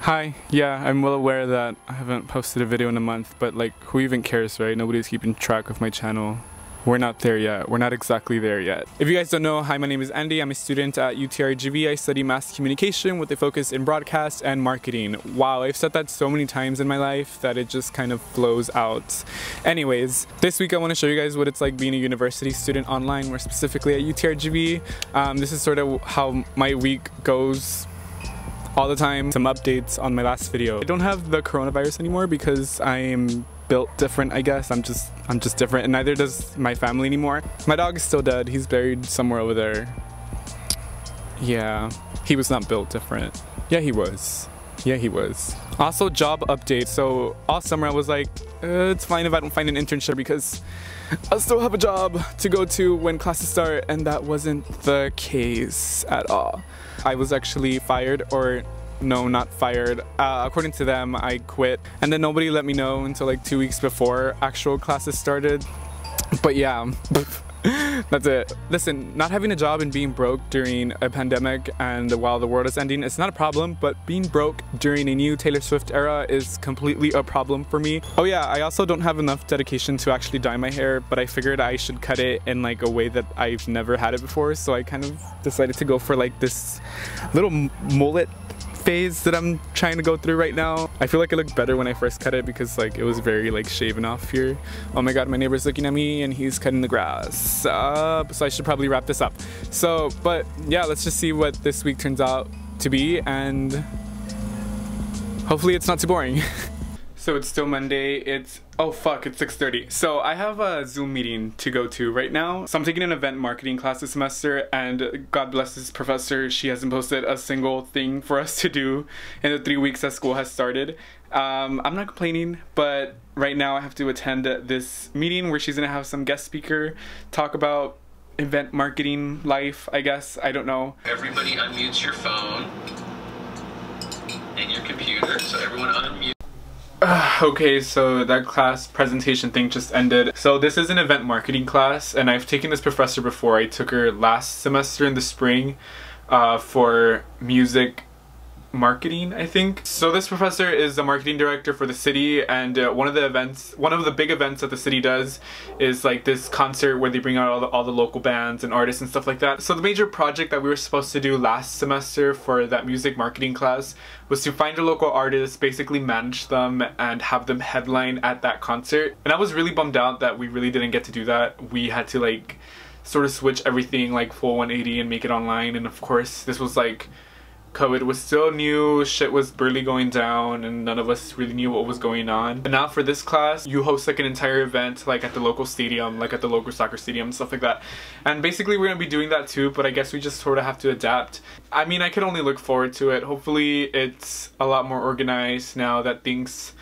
Hi, yeah, I'm well aware that I haven't posted a video in a month, but like, who even cares, right? Nobody's keeping track of my channel. We're not there yet. We're not exactly there yet. If you guys don't know, hi, my name is Andy. I'm a student at UTRGV. I study mass communication with a focus in broadcast and marketing. Wow, I've said that so many times in my life that it just kind of flows out. Anyways, this week I want to show you guys what it's like being a university student online, more specifically at UTRGV. Um, this is sort of how my week goes all the time. Some updates on my last video. I don't have the coronavirus anymore because I'm built different I guess. I'm just I'm just different and neither does my family anymore. My dog is still dead. He's buried somewhere over there. Yeah. He was not built different. Yeah he was. Yeah he was. Also job update. So all summer I was like uh, it's fine if I don't find an internship because I'll still have a job to go to when classes start and that wasn't the case at all. I was actually fired or no, not fired. Uh, according to them, I quit. And then nobody let me know until like two weeks before actual classes started. But yeah, that's it. Listen, not having a job and being broke during a pandemic and while the world is ending, it's not a problem, but being broke during a new Taylor Swift era is completely a problem for me. Oh yeah, I also don't have enough dedication to actually dye my hair, but I figured I should cut it in like a way that I've never had it before, so I kind of decided to go for like this little mullet phase that I'm trying to go through right now. I feel like it looked better when I first cut it because like it was very like shaven off here. Oh my god, my neighbor's looking at me and he's cutting the grass. Uh, so I should probably wrap this up. So, but yeah, let's just see what this week turns out to be and hopefully it's not too boring. So it's still Monday. It's oh fuck, it's 6:30. So I have a Zoom meeting to go to right now. So I'm taking an event marketing class this semester and God bless this professor, she hasn't posted a single thing for us to do in the 3 weeks that school has started. Um, I'm not complaining, but right now I have to attend this meeting where she's going to have some guest speaker talk about event marketing life, I guess. I don't know. Everybody unmutes your phone and your computer. So everyone unmute. okay, so that class presentation thing just ended. So this is an event marketing class, and I've taken this professor before. I took her last semester in the spring uh, for music marketing, I think. So this professor is the marketing director for the city and uh, one of the events, one of the big events that the city does is like this concert where they bring out all the, all the local bands and artists and stuff like that. So the major project that we were supposed to do last semester for that music marketing class was to find a local artist, basically manage them and have them headline at that concert. And I was really bummed out that we really didn't get to do that. We had to like sort of switch everything like full 180 and make it online and of course this was like COVID was still new, shit was barely going down, and none of us really knew what was going on. But now for this class, you host like an entire event like at the local stadium, like at the local soccer stadium, stuff like that. And basically we're gonna be doing that too, but I guess we just sort of have to adapt. I mean, I can only look forward to it. Hopefully it's a lot more organized now that things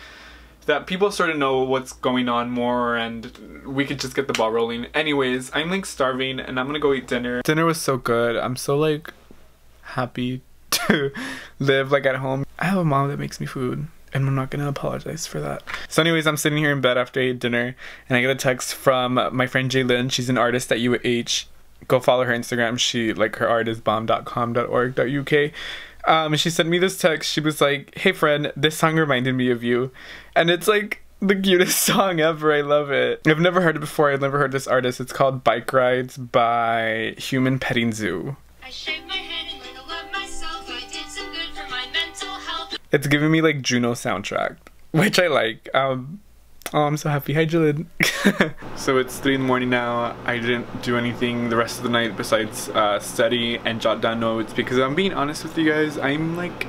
that people sort of know what's going on more and we could just get the ball rolling. Anyways, I'm like starving and I'm gonna go eat dinner. Dinner was so good. I'm so like happy to live like at home. I have a mom that makes me food and I'm not gonna apologize for that. So anyways, I'm sitting here in bed after I ate dinner and I get a text from my friend Jaylyn. She's an artist at UH. Go follow her Instagram. She like her art is bomb.com.org.uk. Um, she sent me this text. She was like, "Hey friend, this song reminded me of you," and it's like the cutest song ever. I love it. I've never heard it before. I've never heard this artist. It's called Bike Rides by Human Petting Zoo. It's giving me like Juno soundtrack, which I like. Um, oh, I'm so happy. Hi, Jillian. so it's 3 in the morning now. I didn't do anything the rest of the night besides uh, study and jot down notes because I'm being honest with you guys, I'm like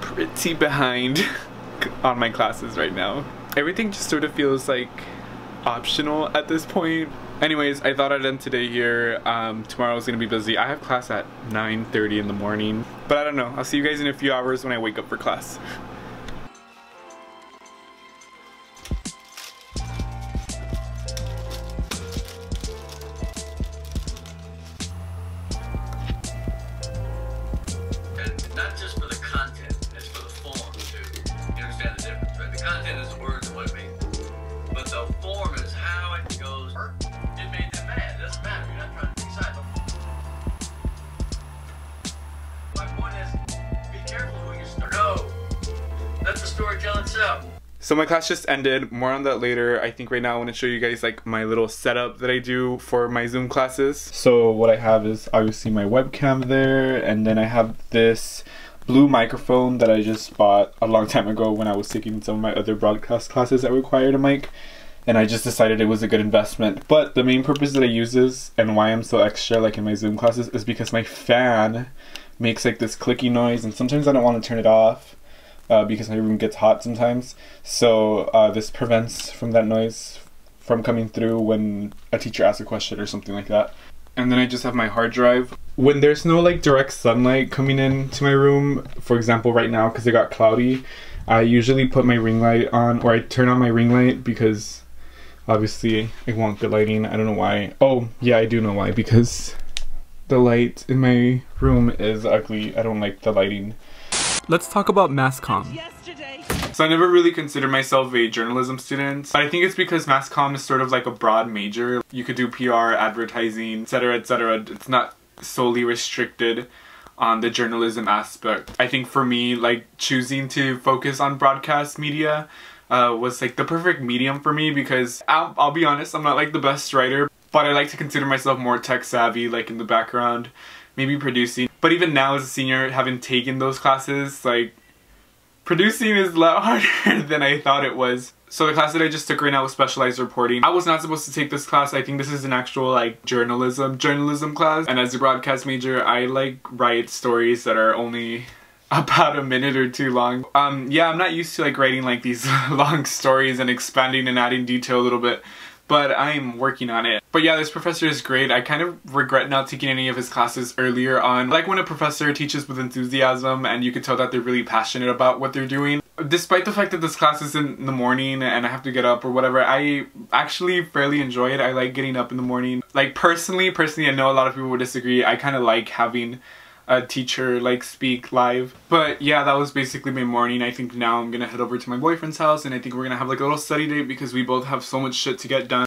pretty behind on my classes right now. Everything just sort of feels like optional at this point. Anyways, I thought I'd end today here. Um, tomorrow's gonna be busy. I have class at 9.30 in the morning. But I don't know. I'll see you guys in a few hours when I wake up for class. So my class just ended. More on that later. I think right now I want to show you guys like my little setup that I do for my Zoom classes. So what I have is obviously my webcam there, and then I have this blue microphone that I just bought a long time ago when I was taking some of my other broadcast classes that required a mic. And I just decided it was a good investment. But the main purpose that I use this and why I'm so extra like in my Zoom classes is because my fan makes like this clicky noise and sometimes I don't want to turn it off uh, because my room gets hot sometimes. So uh, this prevents from that noise from coming through when a teacher asks a question or something like that. And then I just have my hard drive. When there's no like direct sunlight coming into my room, for example, right now because it got cloudy, I usually put my ring light on or I turn on my ring light because obviously I want good lighting. I don't know why. Oh, yeah, I do know why because the light in my room is ugly. I don't like the lighting. Let's talk about mass comm. So I never really considered myself a journalism student. But I think it's because mass comm is sort of like a broad major. You could do PR, advertising, etc, etc. It's not solely restricted on the journalism aspect. I think for me, like choosing to focus on broadcast media uh, was like the perfect medium for me because I'll, I'll be honest, I'm not like the best writer, but I like to consider myself more tech savvy, like in the background maybe producing. But even now as a senior, having taken those classes, like, producing is a lot harder than I thought it was. So the class that I just took right now was specialized reporting. I was not supposed to take this class. I think this is an actual like journalism journalism class. And as a broadcast major, I like write stories that are only about a minute or two long. Um, yeah, I'm not used to like writing like these long stories and expanding and adding detail a little bit but I'm working on it. But yeah, this professor is great. I kind of regret not taking any of his classes earlier on. like when a professor teaches with enthusiasm and you can tell that they're really passionate about what they're doing. Despite the fact that this class is in the morning and I have to get up or whatever, I actually fairly enjoy it. I like getting up in the morning. Like personally, personally, I know a lot of people would disagree. I kind of like having a teacher like speak live. But yeah, that was basically my morning. I think now I'm gonna head over to my boyfriend's house and I think we're gonna have like a little study date because we both have so much shit to get done.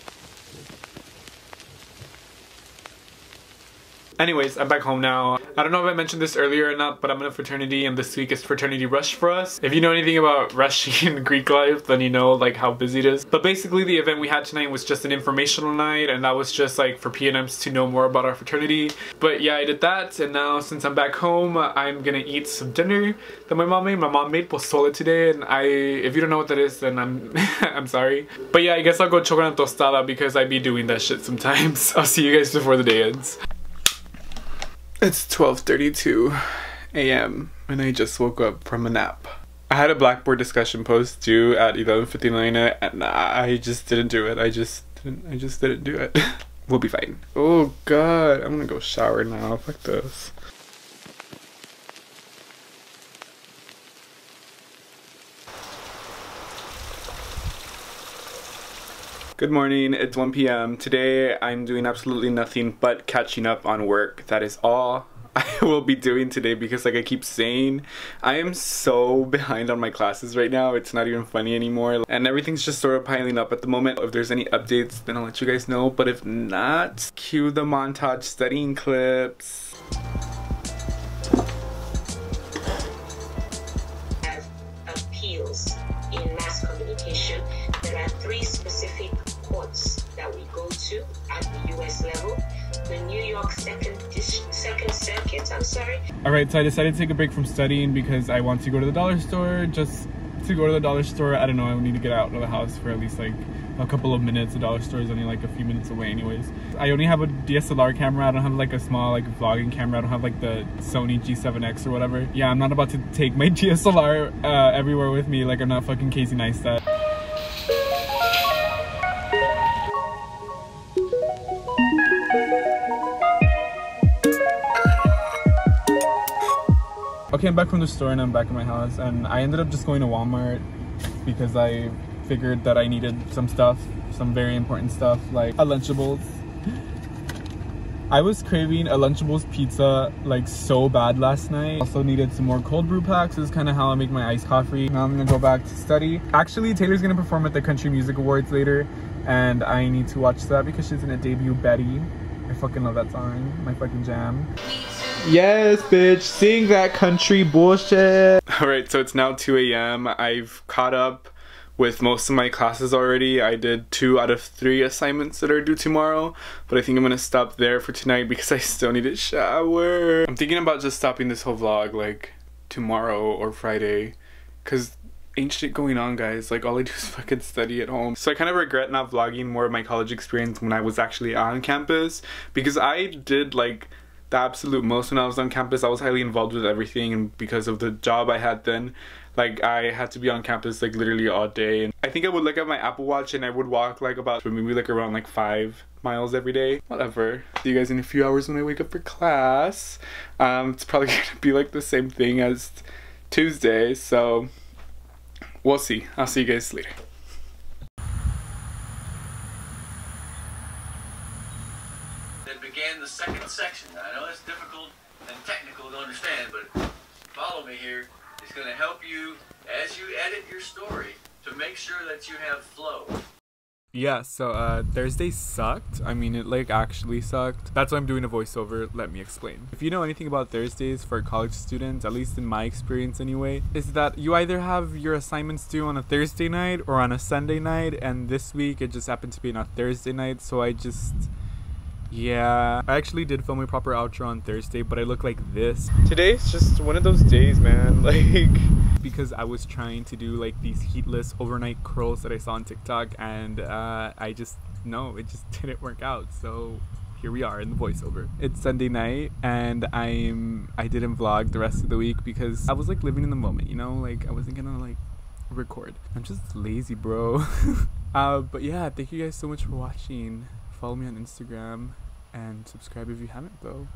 Anyways, I'm back home now. I don't know if I mentioned this earlier or not, but I'm in a fraternity and this week is fraternity rush for us. If you know anything about rushing in Greek life, then you know like how busy it is. But basically the event we had tonight was just an informational night and that was just like for PNMs to know more about our fraternity. But yeah, I did that and now since I'm back home, I'm gonna eat some dinner that my mom made. My mom made pozole today and I, if you don't know what that is, then I'm, I'm sorry. But yeah, I guess I'll go chocolate tostada because I be doing that shit sometimes. I'll see you guys before the day ends. It's 12.32 a.m. and I just woke up from a nap. I had a Blackboard discussion post due at 11.59 and I just didn't do it. I just didn't, I just didn't do it. we'll be fine. Oh god, I'm gonna go shower now. Fuck this. Good morning, it's 1 p.m. Today I'm doing absolutely nothing but catching up on work. That is all I will be doing today because like I keep saying, I am so behind on my classes right now. It's not even funny anymore. And everything's just sort of piling up at the moment. If there's any updates, then I'll let you guys know. But if not, cue the montage studying clips. appeals in. There are three specific courts that we go to at the US level. The New York Second Second Circuit, I'm sorry. Alright, so I decided to take a break from studying because I want to go to the dollar store just to go to the dollar store. I don't know, I need to get out of the house for at least like a couple of minutes. The dollar store is only like a few minutes away anyways. I only have a DSLR camera. I don't have like a small like vlogging camera. I don't have like the Sony G7X or whatever. Yeah, I'm not about to take my DSLR uh, everywhere with me. Like I'm not fucking Casey Neistat. Okay, I'm back from the store and I'm back in my house and I ended up just going to Walmart because I figured that I needed some stuff, some very important stuff like a Lunchables. I was craving a Lunchables pizza like so bad last night. Also needed some more cold brew packs. This is kind of how I make my iced coffee. Now I'm gonna go back to study. Actually, Taylor's gonna perform at the Country Music Awards later and I need to watch that because she's in a debut Betty. I fucking love that song, my fucking jam. Yes, bitch. Sing that country bullshit. Alright, so it's now 2 a.m. I've caught up with most of my classes already. I did two out of three assignments that are due tomorrow, but I think I'm gonna stop there for tonight because I still need a shower. I'm thinking about just stopping this whole vlog like tomorrow or Friday because ain't shit going on guys like all I do is fucking study at home so I kind of regret not vlogging more of my college experience when I was actually on campus because I did like the absolute most when I was on campus. I was highly involved with everything and because of the job I had then like I had to be on campus like literally all day. And I think I would look at my Apple watch and I would walk like about maybe like around like five miles every day. Whatever. See you guys in a few hours when I wake up for class. Um it's probably gonna be like the same thing as Tuesday so we'll see. I'll see you guys later that began the second section. I know it's difficult and technical to understand, but follow me here. It's going to help you as you edit your story to make sure that you have flow. Yeah, so uh, Thursday sucked. I mean, it like actually sucked. That's why I'm doing a voiceover. Let me explain. If you know anything about Thursdays for college students, at least in my experience anyway, is that you either have your assignments due on a Thursday night or on a Sunday night, and this week it just happened to be on a Thursday night, so I just. Yeah, I actually did film a proper outro on Thursday, but I look like this. Today's just one of those days, man. Like, because I was trying to do like these heatless overnight curls that I saw on TikTok, and uh, I just, no, it just didn't work out. So here we are in the voiceover. It's Sunday night, and I'm, I didn't vlog the rest of the week because I was like living in the moment, you know? Like, I wasn't gonna like record. I'm just lazy, bro. uh, but yeah, thank you guys so much for watching. Follow me on Instagram and subscribe if you haven't though.